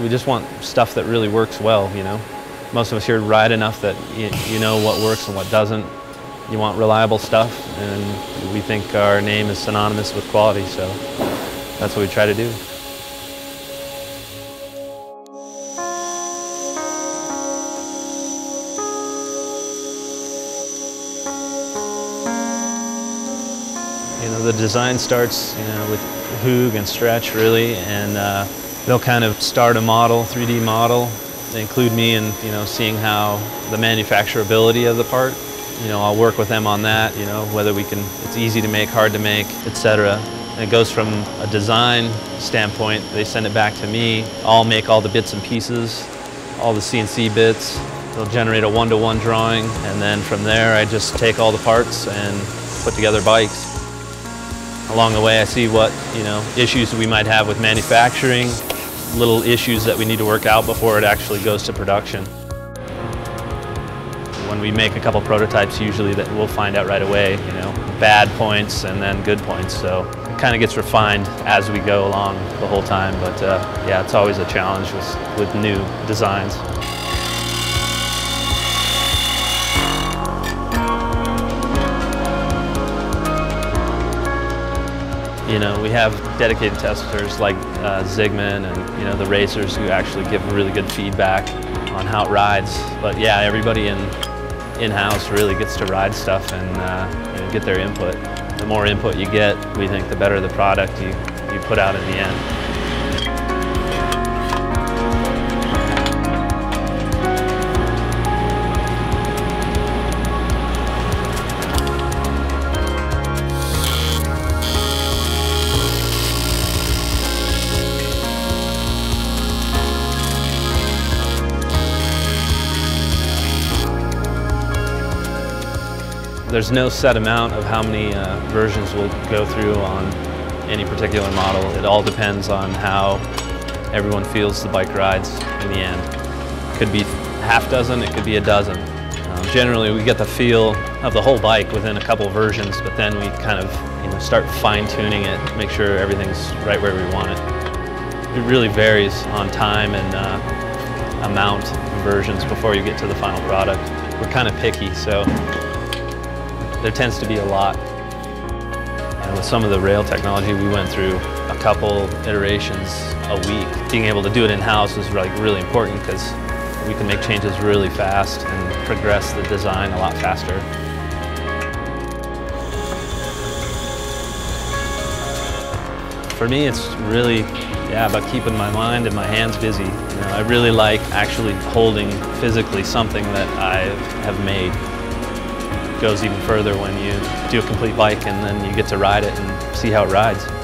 We just want stuff that really works well, you know. Most of us here ride enough that you, you know what works and what doesn't. You want reliable stuff, and we think our name is synonymous with quality, so that's what we try to do. You know, the design starts, you know, with Hoog and Stretch really, and uh, they'll kind of start a model, 3D model. They include me in, you know, seeing how the manufacturability of the part. You know, I'll work with them on that, you know, whether we can, it's easy to make, hard to make, etc. And it goes from a design standpoint, they send it back to me. I'll make all the bits and pieces, all the CNC bits. They'll generate a one-to-one -one drawing, and then from there I just take all the parts and put together bikes. Along the way I see what, you know, issues we might have with manufacturing, little issues that we need to work out before it actually goes to production. When we make a couple prototypes, usually that we'll find out right away, you know, bad points and then good points. So it kind of gets refined as we go along the whole time. But uh, yeah, it's always a challenge with, with new designs. You know, we have dedicated testers like uh, Zigman and, you know, the racers who actually give really good feedback on how it rides. But yeah, everybody in in-house really gets to ride stuff and uh, know, get their input. The more input you get, we think the better the product you, you put out in the end. There's no set amount of how many uh, versions we'll go through on any particular model. It all depends on how everyone feels the bike rides in the end. It could be half dozen, it could be a dozen. Um, generally we get the feel of the whole bike within a couple versions, but then we kind of you know, start fine-tuning it, make sure everything's right where we want it. It really varies on time and uh, amount of versions before you get to the final product. We're kind of picky, so there tends to be a lot. And with some of the rail technology, we went through a couple iterations a week. Being able to do it in-house was like really important because we can make changes really fast and progress the design a lot faster. For me, it's really, yeah, about keeping my mind and my hands busy. You know, I really like actually holding physically something that I have made goes even further when you do a complete bike and then you get to ride it and see how it rides.